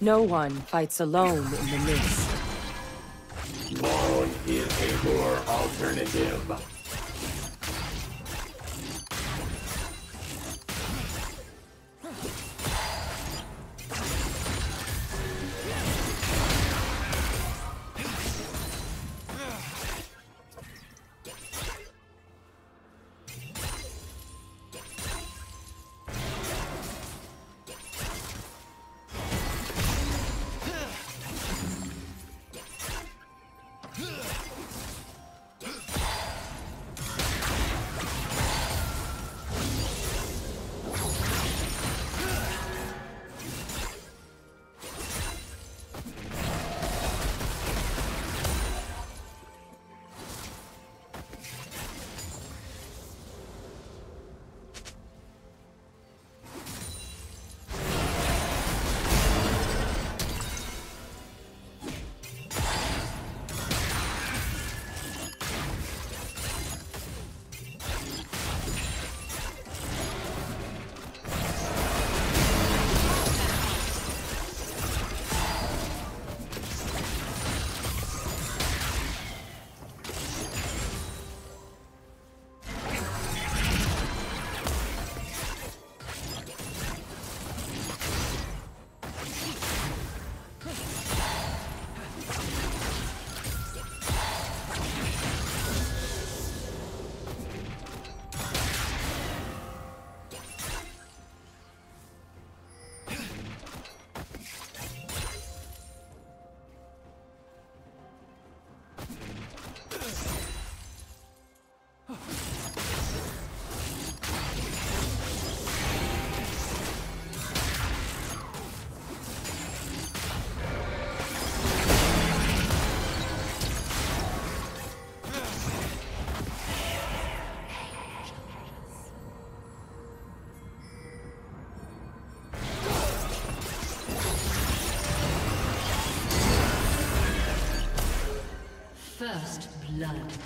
No one fights alone in the mist. Bone is a poor alternative. First blood.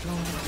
Destroyed.